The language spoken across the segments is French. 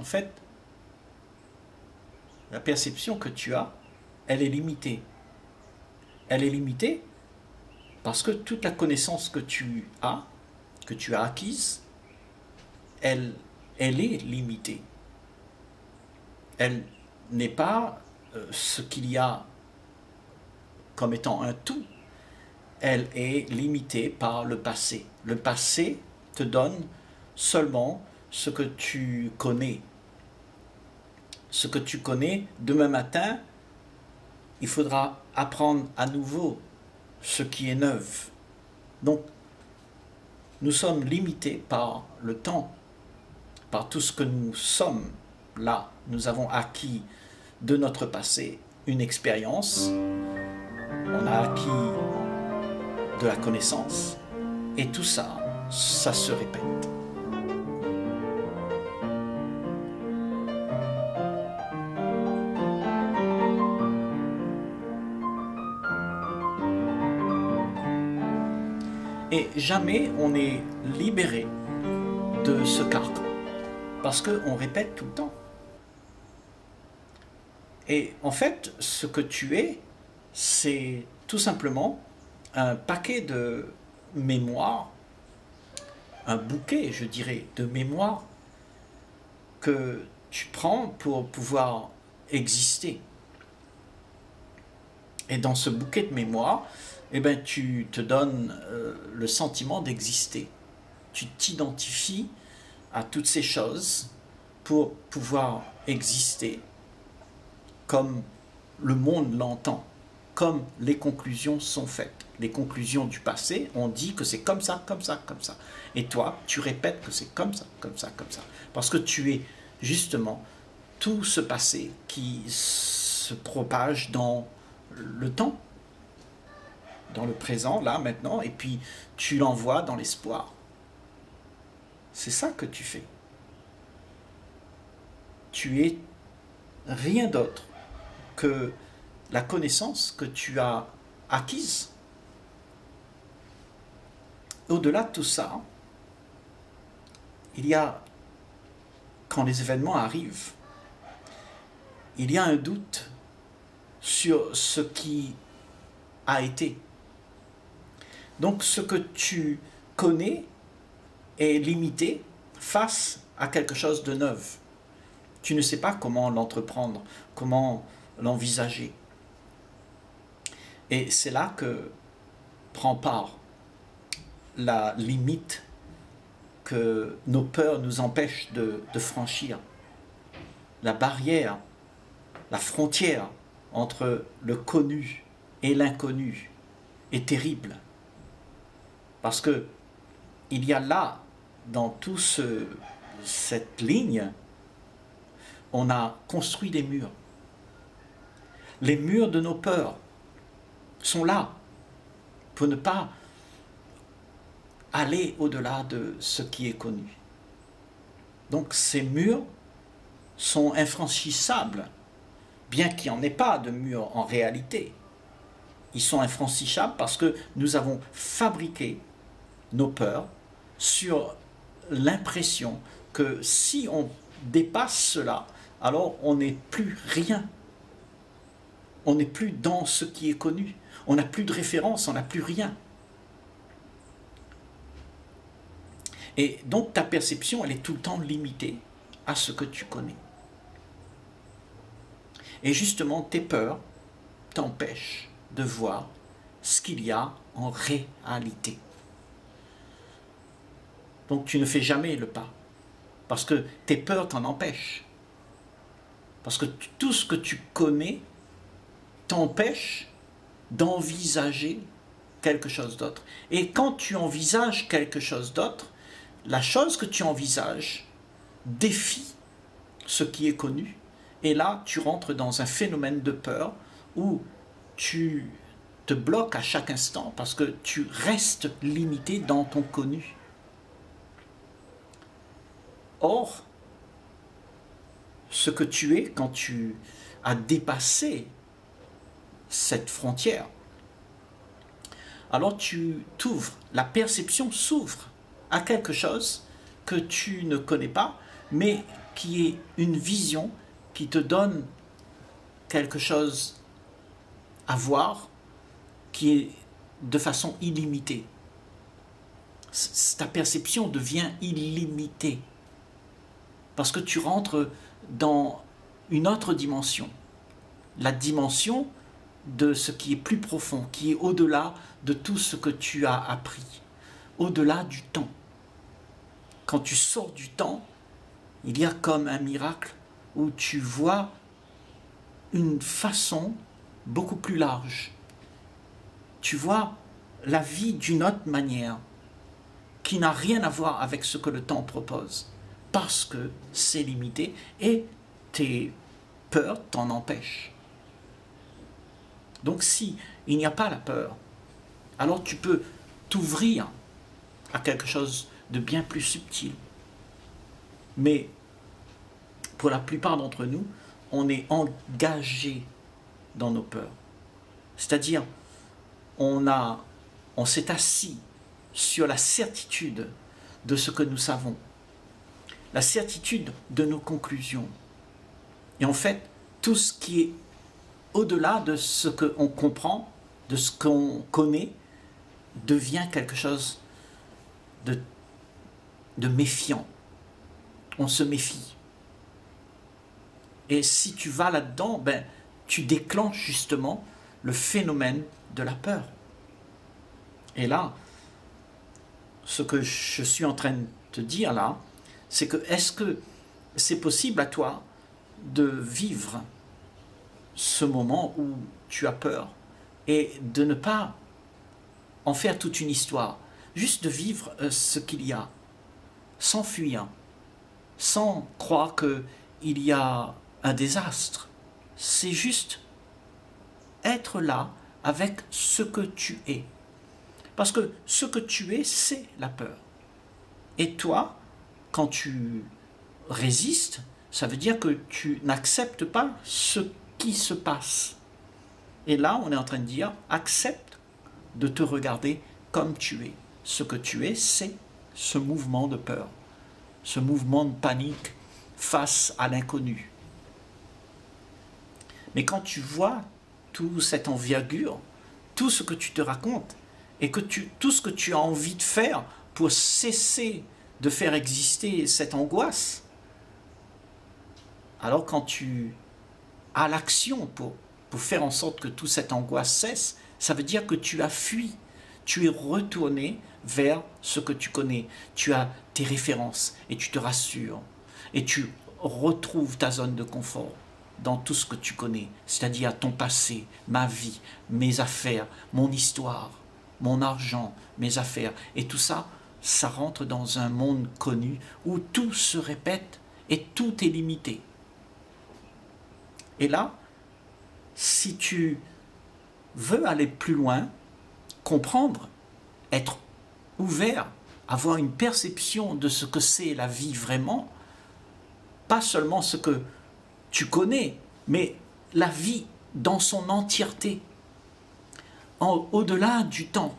En fait, la perception que tu as, elle est limitée. Elle est limitée parce que toute la connaissance que tu as, que tu as acquise, elle, est limitée. Elle n'est pas euh, ce qu'il y a comme étant un tout. Elle est limitée par le passé. Le passé te donne seulement ce que tu connais. Ce que tu connais, demain matin, il faudra apprendre à nouveau ce qui est neuf. Donc, nous sommes limités par le temps, par tout ce que nous sommes là. Nous avons acquis de notre passé une expérience, on a acquis de la connaissance, et tout ça, ça se répète. Et jamais on est libéré de ce carcan. Parce qu'on répète tout le temps. Et en fait, ce que tu es, c'est tout simplement un paquet de mémoires, un bouquet, je dirais, de mémoires que tu prends pour pouvoir exister. Et dans ce bouquet de mémoires, eh ben, tu te donnes euh, le sentiment d'exister. Tu t'identifies à toutes ces choses pour pouvoir exister comme le monde l'entend, comme les conclusions sont faites. Les conclusions du passé, on dit que c'est comme ça, comme ça, comme ça. Et toi, tu répètes que c'est comme ça, comme ça, comme ça. Parce que tu es justement tout ce passé qui se propage dans le temps dans le présent, là, maintenant, et puis tu l'envoies dans l'espoir. C'est ça que tu fais. Tu es rien d'autre que la connaissance que tu as acquise. Au-delà de tout ça, il y a, quand les événements arrivent, il y a un doute sur ce qui a été. Donc ce que tu connais est limité face à quelque chose de neuf. Tu ne sais pas comment l'entreprendre, comment l'envisager. Et c'est là que prend part la limite que nos peurs nous empêchent de, franchir. La barrière, la frontière entre le connu et l'inconnu est terrible. Parce que il y a là, dans toute cette ligne, on a construit des murs. Les murs de nos peurs sont là pour ne pas aller au-delà de ce qui est connu. Donc ces murs sont infranchissables, bien qu'il n'y en ait pas de murs en réalité. Ils sont infranchissables parce que nous avons fabriqué nos peurs sur l'impression que si on dépasse cela, alors on n'est plus rien. On n'est plus dans ce qui est connu. On n'a plus de référence, on n'a plus rien. Et donc ta perception, elle est tout le temps limitée à ce que tu connais. Et justement, tes peurs t'empêchent de voir ce qu'il y a en réalité. Donc tu ne fais jamais le pas. Parce que tes peurs t'en empêchent. Parce que tout ce que tu connais t'empêche d'envisager quelque chose d'autre. Et quand tu envisages quelque chose d'autre, la chose que tu envisages défie ce qui est connu. Et là, tu rentres dans un phénomène de peur où tu te bloques à chaque instant parce que tu restes limité dans ton connu. Or, ce que tu es quand tu as dépassé cette frontière, alors tu t'ouvres, la perception s'ouvre à quelque chose que tu ne connais pas, mais qui est une vision qui te donne quelque chose à voir qui est de façon illimitée. Ta perception devient illimitée parce que tu rentres dans une autre dimension, la dimension de ce qui est plus profond, qui est au-delà de tout ce que tu as appris, au-delà du temps. Quand tu sors du temps, il y a comme un miracle où tu vois une façon beaucoup plus large. Tu vois la vie d'une autre manière qui n'a rien à voir avec ce que le temps propose, parce que c'est limité et tes peurs t'en empêchent. Donc si il n'y a pas la peur, alors tu peux t'ouvrir à quelque chose de bien plus subtil. Mais pour la plupart d'entre nous, on est engagé dans nos peurs. C'est-à-dire, on, on s'est assis sur la certitude de ce que nous savons, la certitude de nos conclusions. Et en fait, tout ce qui est au-delà de ce qu'on comprend, de ce qu'on connaît, devient quelque chose de, méfiant. On se méfie. Et si tu vas là-dedans, ben, tu déclenches justement le phénomène de la peur. Et là, ce que je suis en train de te dire là, c'est que est-ce que c'est possible à toi de vivre ce moment où tu as peur et de ne pas en faire toute une histoire, juste de vivre euh, ce qu'il y a, sans fuir, sans croire qu'il y a un désastre? C'est juste être là avec ce que tu es. Parce que ce que tu es, c'est la peur. Et toi, quand tu résistes, ça veut dire que tu n'acceptes pas ce qui se passe. Et là, on est en train de dire, accepte de te regarder comme tu es. Ce que tu es, c'est ce mouvement de peur, ce mouvement de panique face à l'inconnu. Mais quand tu vois toute cette envergure, tout ce que tu te racontes, et que tout ce que tu as envie de faire pour cesser de faire exister cette angoisse, alors quand tu à l'action pour, pour faire en sorte que toute cette angoisse cesse, ça veut dire que tu as fui, tu es retourné vers ce que tu connais, tu as tes références et tu te rassures. Et tu retrouves ta zone de confort dans tout ce que tu connais, c'est-à-dire ton passé, ma vie, mes affaires, mon histoire, mon argent, mes affaires. Et tout ça, ça rentre dans un monde connu où tout se répète et tout est limité. Et là, si tu veux aller plus loin, comprendre, être ouvert, avoir une perception de ce que c'est la vie vraiment, pas seulement ce que tu connais, mais la vie dans son entièreté, au-delà du temps,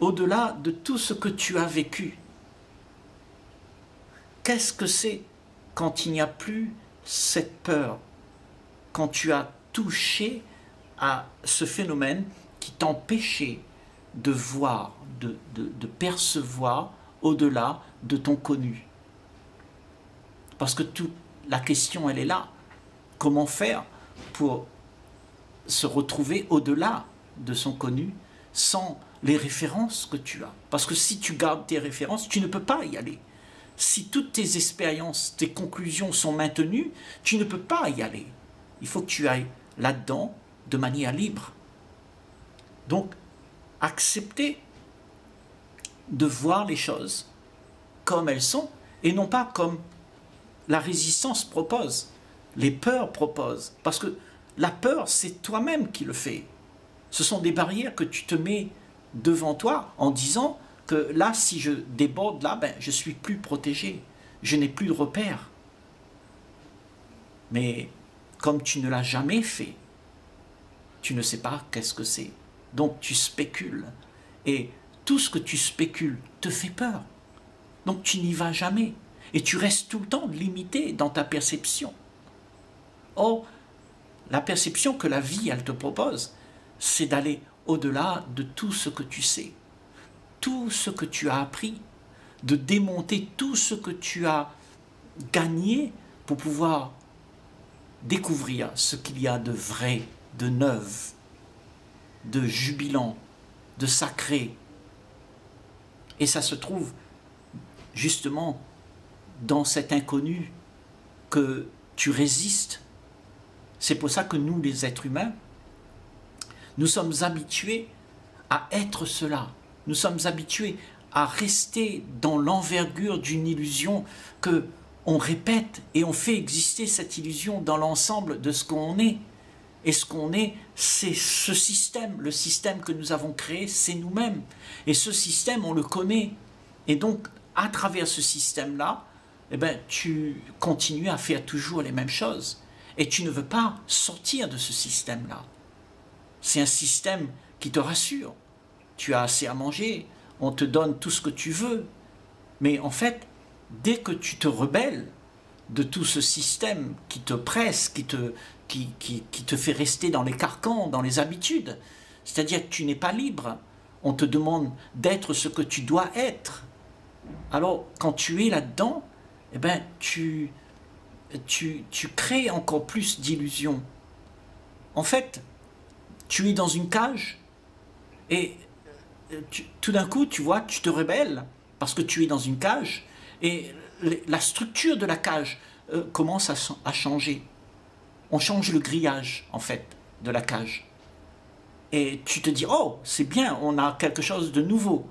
au-delà de tout ce que tu as vécu. Qu'est-ce que c'est quand il n'y a plus cette peur, quand tu as touché à ce phénomène qui t'empêchait de voir, de, percevoir au-delà de ton connu? Parce que toute la question, elle est là. Comment faire pour se retrouver au-delà de son connu sans les références que tu as Parce que si tu gardes tes références, tu ne peux pas y aller. Si toutes tes expériences, tes conclusions sont maintenues, tu ne peux pas y aller il faut que tu ailles là-dedans de manière libre. Donc, accepter de voir les choses comme elles sont et non pas comme la résistance propose, les peurs proposent. Parce que la peur, c'est toi-même qui le fais. Ce sont des barrières que tu te mets devant toi en disant que là, si je déborde là, ben, je suis plus protégé, je n'ai plus de repères. Mais comme tu ne l'as jamais fait, tu ne sais pas qu'est-ce que c'est. Donc tu spécules. Et tout ce que tu spécules te fait peur. Donc tu n'y vas jamais. Et tu restes tout le temps limité dans ta perception. Or, la perception que la vie, elle te propose, c'est d'aller au-delà de tout ce que tu sais, tout ce que tu as appris, de démonter tout ce que tu as gagné pour pouvoir découvrir ce qu'il y a de vrai, de neuf, de jubilant, de sacré. Et ça se trouve justement dans cet inconnu que tu résistes. C'est pour ça que nous, les êtres humains, nous sommes habitués à être cela. Nous sommes habitués à rester dans l'envergure d'une illusion que on répète et on fait exister cette illusion dans l'ensemble de ce qu'on est. Et ce qu'on est, c'est ce système. Le système que nous avons créé, c'est nous-mêmes. Et ce système, on le connaît. Et donc, à travers ce système-là, eh ben, tu continues à faire toujours les mêmes choses. Et tu ne veux pas sortir de ce système-là. C'est un système qui te rassure. Tu as assez à manger, on te donne tout ce que tu veux. Mais en fait, dès que tu te rebelles de tout ce système qui te presse, qui te, qui, te fait rester dans les carcans, dans les habitudes, c'est-à-dire que tu n'es pas libre, on te demande d'être ce que tu dois être. Alors, quand tu es là-dedans, eh ben, tu, tu, tu crées encore plus d'illusions. En fait, tu es dans une cage et euh, tout d'un coup, tu vois, tu te rebelles parce que tu es dans une cage et la structure de la cage euh, commence à, changer. On change le grillage, en fait, de la cage. Et tu te dis, oh, c'est bien, on a quelque chose de nouveau.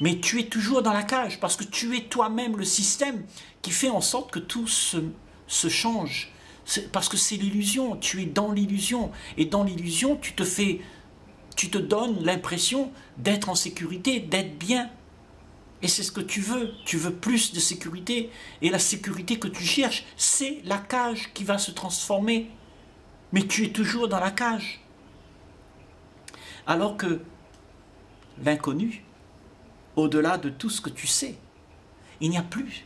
Mais tu es toujours dans la cage parce que tu es toi-même le système qui fait en sorte que tout se, se change. Parce que c'est l'illusion, tu es dans l'illusion. Et dans l'illusion, tu te fais, tu te donnes l'impression d'être en sécurité, d'être bien. Et c'est ce que tu veux. Tu veux plus de sécurité. Et la sécurité que tu cherches, c'est la cage qui va se transformer. Mais tu es toujours dans la cage. Alors que l'inconnu, au-delà de tout ce que tu sais, il n'y a plus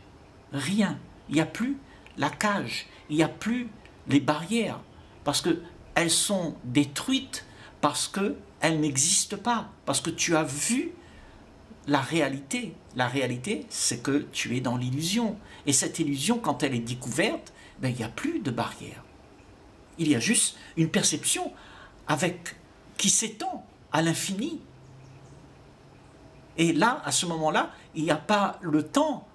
rien. Il n'y a plus la cage. Il n'y a plus les barrières. Parce qu'elles sont détruites parce qu'elles n'existent pas. Parce que tu as vu la réalité. La réalité, c'est que tu es dans l'illusion. Et cette illusion, quand elle est découverte, ben, il n'y a plus de barrière. Il y a juste une perception avec, qui s'étend à l'infini. Et là, à ce moment-là, il n'y a pas le temps,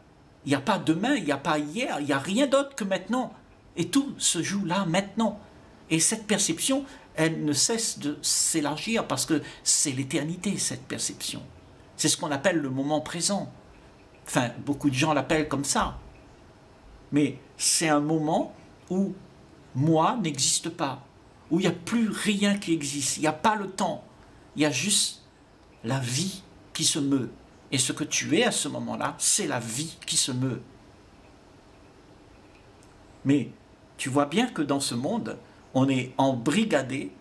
il n'y a pas demain, il n'y a pas hier, il n'y a rien d'autre que maintenant. Et tout se joue là, maintenant. Et cette perception, elle ne cesse de s'élargir parce que c'est l'éternité, cette perception. C'est ce qu'on appelle le moment présent. Enfin, beaucoup de gens l'appellent comme ça. Mais c'est un moment où moi n'existe pas, où il n'y a plus rien qui existe, il n'y a pas le temps, il y a juste la vie qui se meut. Et ce que tu es à ce moment-là, c'est la vie qui se meut. Mais tu vois bien que dans ce monde, on est embrigadé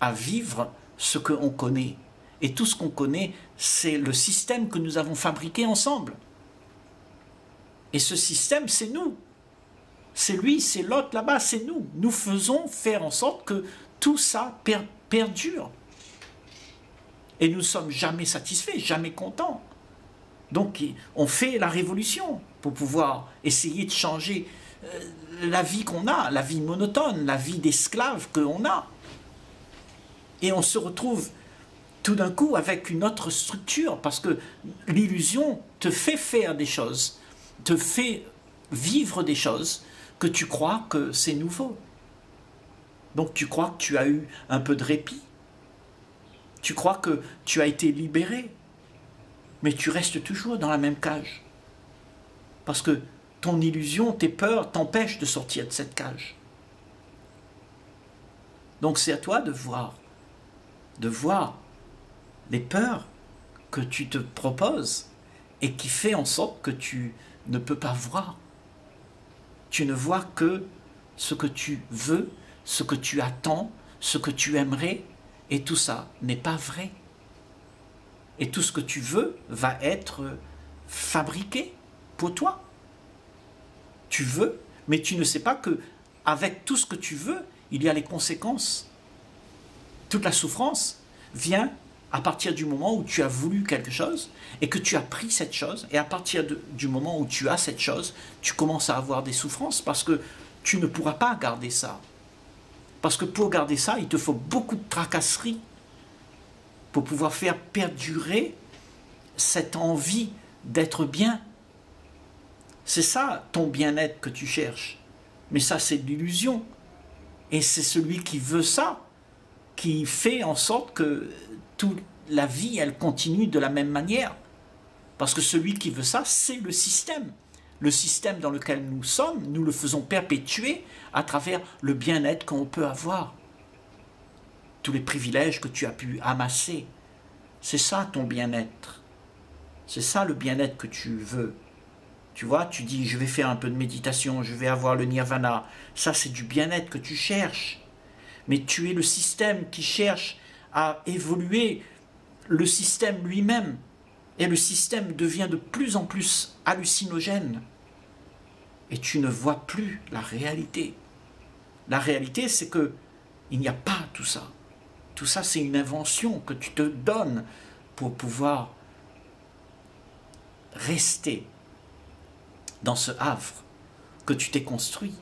à vivre ce qu'on connaît. Et tout ce qu'on connaît, c'est le système que nous avons fabriqué ensemble. Et ce système, c'est nous. C'est lui, c'est l'autre là-bas, c'est nous. Nous faisons faire en sorte que tout ça perdure. Et nous ne sommes jamais satisfaits, jamais contents. Donc on fait la révolution pour pouvoir essayer de changer la vie qu'on a, la vie monotone, la vie d'esclave qu'on a. Et on se retrouve tout d'un coup avec une autre structure, parce que l'illusion te fait faire des choses, te fait vivre des choses que tu crois que c'est nouveau. Donc tu crois que tu as eu un peu de répit, tu crois que tu as été libéré, mais tu restes toujours dans la même cage. Parce que ton illusion, tes peurs t'empêchent de sortir de cette cage. Donc c'est à toi de voir, de voir les peurs que tu te proposes et qui fait en sorte que tu ne peux pas voir. Tu ne vois que ce que tu veux, ce que tu attends, ce que tu aimerais, et tout ça n'est pas vrai. Et tout ce que tu veux va être fabriqué pour toi. Tu veux, mais tu ne sais pas que avec tout ce que tu veux, il y a les conséquences. Toute la souffrance vient à partir du moment où tu as voulu quelque chose et que tu as pris cette chose, et à partir du moment où tu as cette chose, tu commences à avoir des souffrances parce que tu ne pourras pas garder ça. Parce que pour garder ça, il te faut beaucoup de tracasseries pour pouvoir faire perdurer cette envie d'être bien. C'est ça ton bien-être que tu cherches. Mais ça, c'est de l'illusion. Et c'est celui qui veut ça qui fait en sorte que toute la vie, elle continue de la même manière. Parce que celui qui veut ça, c'est le système. Le système dans lequel nous sommes, nous le faisons perpétuer à travers le bien-être qu'on peut avoir. Tous les privilèges que tu as pu amasser. C'est ça ton bien-être. C'est ça le bien-être que tu veux. Tu vois, tu dis, je vais faire un peu de méditation, je vais avoir le nirvana. Ça, c'est du bien-être que tu cherches. Mais tu es le système qui cherche à évoluer le système lui-même. Et le système devient de plus en plus hallucinogène. Et tu ne vois plus la réalité. La réalité, c'est que il n'y a pas tout ça. Tout ça, c'est une invention que tu te donnes pour pouvoir rester dans ce havre que tu t'es construit.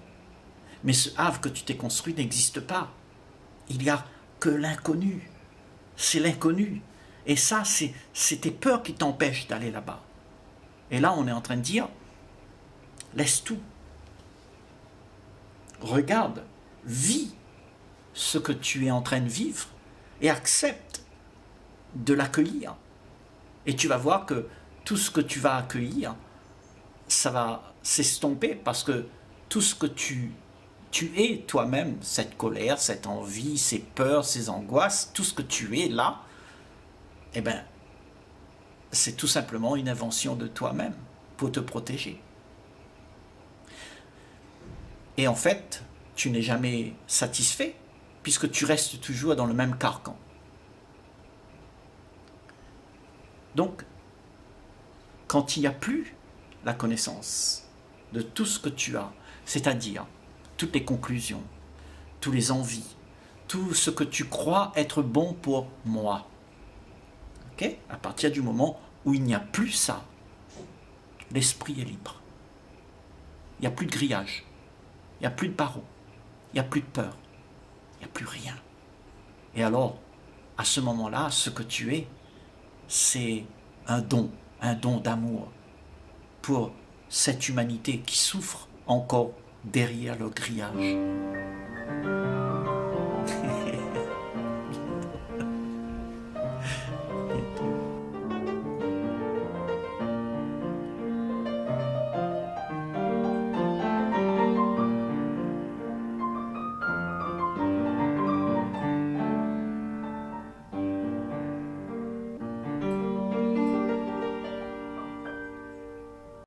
Mais ce havre que tu t'es construit n'existe pas. Il n'y a que l'inconnu. C'est l'inconnu. Et ça, c'est tes peurs qui t'empêchent d'aller là-bas. Et là, on est en train de dire, laisse tout. Regarde, vis ce que tu es en train de vivre et accepte de l'accueillir. Et tu vas voir que tout ce que tu vas accueillir, ça va s'estomper parce que tout ce que tu, tu es toi-même, cette colère, cette envie, ces peurs, ces angoisses, tout ce que tu es là, eh bien, c'est tout simplement une invention de toi-même pour te protéger. Et en fait, tu n'es jamais satisfait puisque tu restes toujours dans le même carcan. Donc, quand il n'y a plus la connaissance de tout ce que tu as, c'est-à-dire toutes les conclusions, toutes les envies, tout ce que tu crois être bon pour moi, à partir du moment où il n'y a plus ça, l'esprit est libre. Il n'y a plus de grillage, il n'y a plus de barreaux, il n'y a plus de peur, il n'y a plus rien. Et alors, à ce moment-là, ce que tu es, c'est un don, un don d'amour pour cette humanité qui souffre encore derrière le grillage.